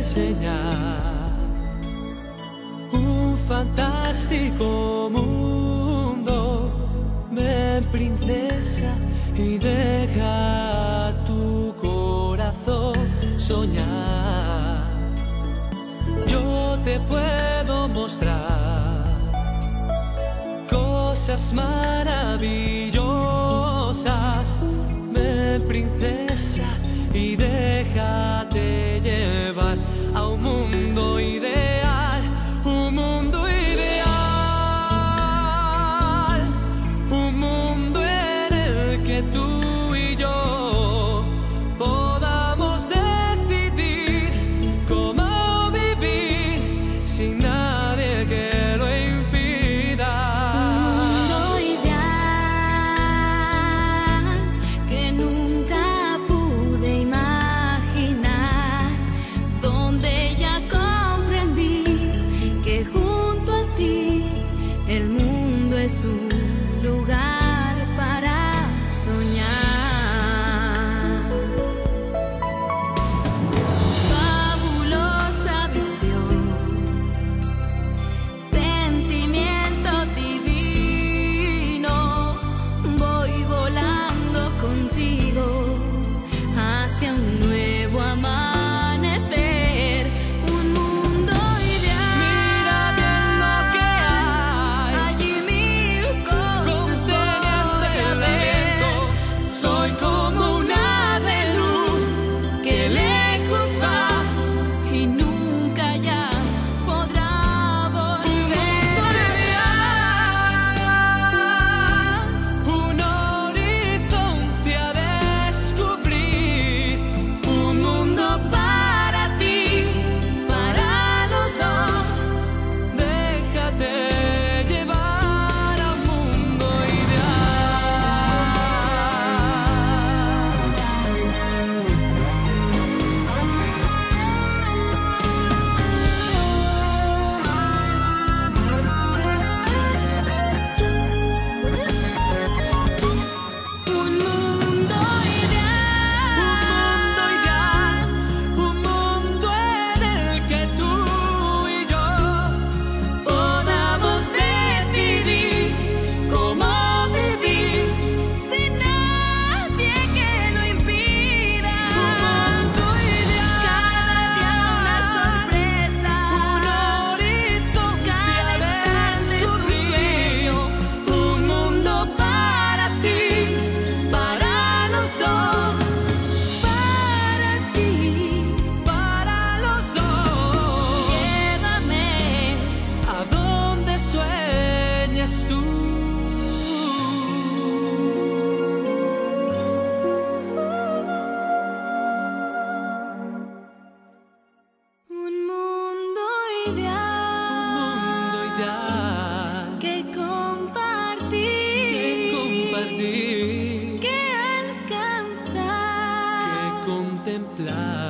enseñar un fantástico mundo. Ven, princesa, y deja tu corazón soñar. Yo te puedo mostrar cosas maravillosas. Ven, princesa, y déjate de var. El mundo es un lugar que compartir, que compartir, que que contemplar.